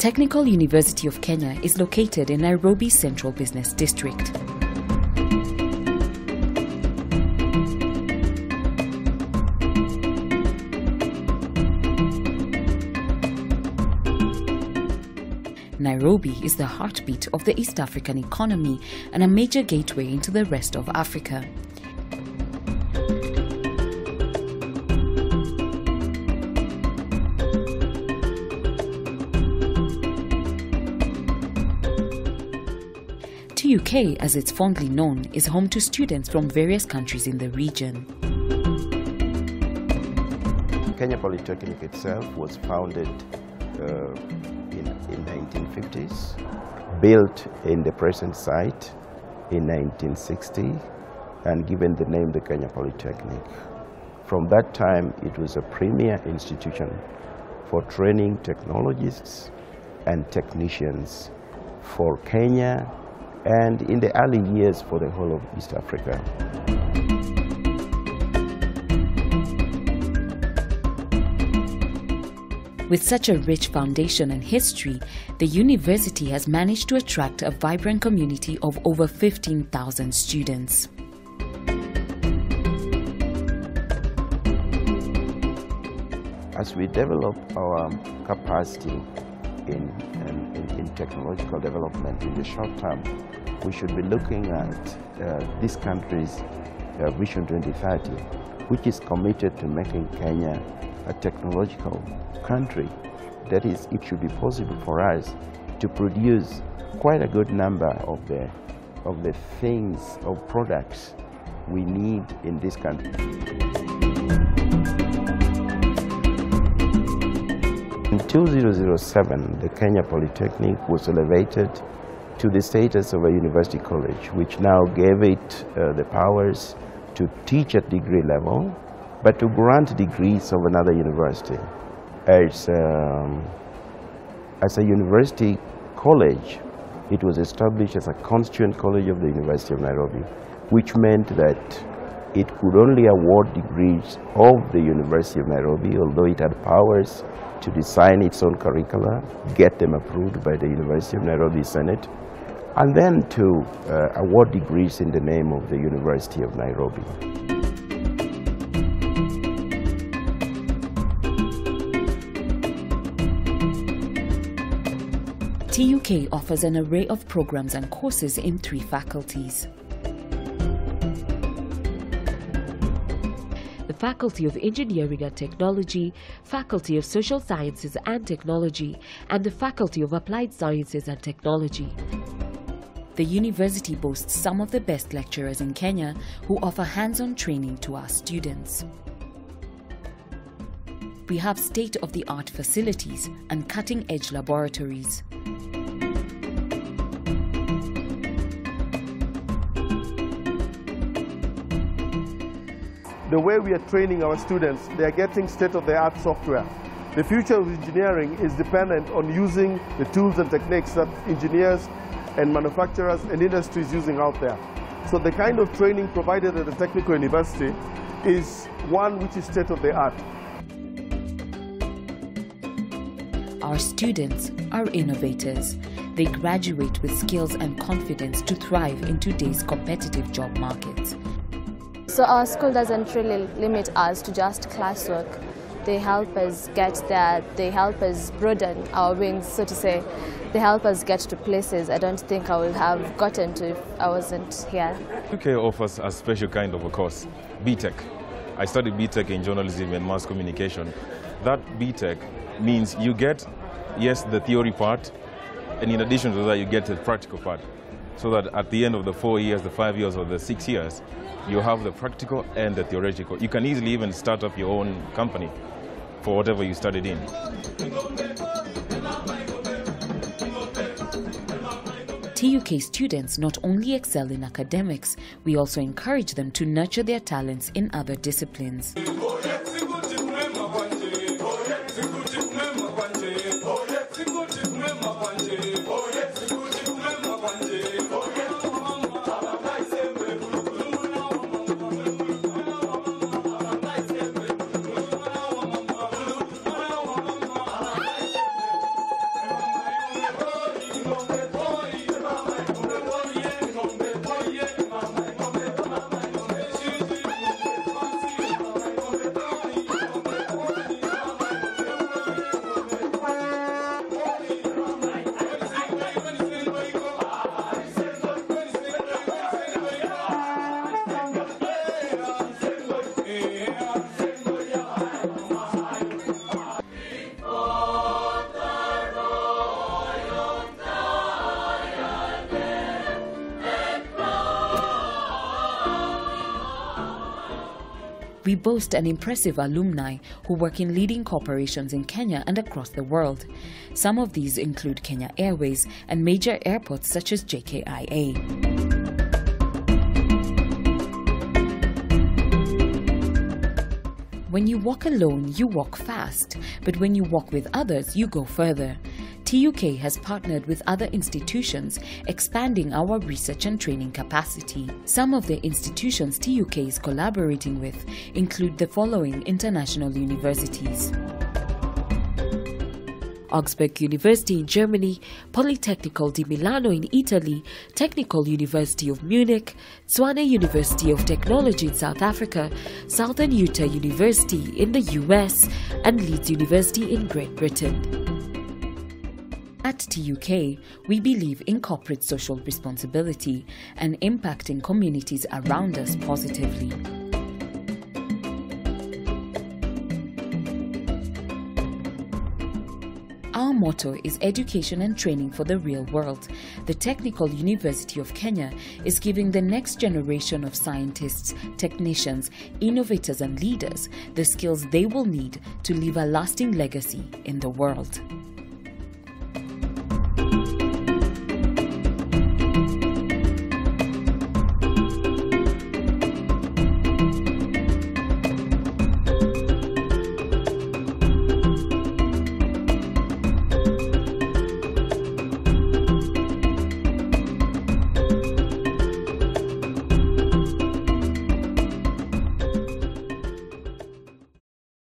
Technical University of Kenya is located in Nairobi's Central Business District. Nairobi is the heartbeat of the East African economy and a major gateway into the rest of Africa. TUK, as it's fondly known, is home to students from various countries in the region. Kenya Polytechnic itself was founded uh, in, in 1950s, built in the present site in 1960, and given the name the Kenya Polytechnic. From that time, it was a premier institution for training technologists and technicians for Kenya and in the early years for the whole of East Africa. With such a rich foundation and history, the university has managed to attract a vibrant community of over 15,000 students. As we develop our capacity in, in, in, technological development in the short term, we should be looking at uh, this country's uh, Vision 2030, which is committed to making Kenya a technological country. That is, it should be possible for us to produce quite a good number of the, of the things, of products we need in this country. In 2007, the Kenya Polytechnic was elevated to the status of a university college, which now gave it uh, the powers to teach at degree level, but to grant degrees of another university. As, um, as a university college, it was established as a constituent college of the University of Nairobi, which meant that it could only award degrees of the University of Nairobi, although it had powers to design its own curricula, get them approved by the University of Nairobi Senate, and then to uh, award degrees in the name of the University of Nairobi. TUK offers an array of programs and courses in three faculties. Faculty of Engineering and Technology, Faculty of Social Sciences and Technology, and the Faculty of Applied Sciences and Technology. The university boasts some of the best lecturers in Kenya who offer hands-on training to our students. We have state-of-the-art facilities and cutting-edge laboratories. The way we are training our students, they are getting state-of-the-art software. The future of engineering is dependent on using the tools and techniques that engineers and manufacturers and industries using out there. So the kind of training provided at the Technical University is one which is state-of-the-art. Our students are innovators. They graduate with skills and confidence to thrive in today's competitive job market. So our school doesn't really limit us to just classwork. They help us get there, they help us broaden our wings, so to say. They help us get to places I don't think I would have gotten to if I wasn't here. UK offers a special kind of a course, B.Tech. I studied B.Tech in journalism and mass communication. That B.Tech means you get, yes, the theory part, and in addition to that, you get the practical part. So that at the end of the four years, the five years, or the six years, you have the practical and the theoretical. You can easily even start up your own company for whatever you studied in. TUK students not only excel in academics, we also encourage them to nurture their talents in other disciplines. We boast an impressive alumni who work in leading corporations in Kenya and across the world. Some of these include Kenya Airways and major airports such as JKIA. When you walk alone, you walk fast, but when you walk with others, you go further. TUK has partnered with other institutions, expanding our research and training capacity. Some of the institutions TUK is collaborating with include the following international universities. Augsburg University in Germany, Politecnico di Milano in Italy, Technical University of Munich, Tshwane University of Technology in South Africa, Southern Utah University in the US, and Leeds University in Great Britain. At TUK, we believe in corporate social responsibility and impacting communities around us positively. Our motto is education and training for the real world. The Technical University of Kenya is giving the next generation of scientists, technicians, innovators, and leaders the skills they will need to leave a lasting legacy in the world.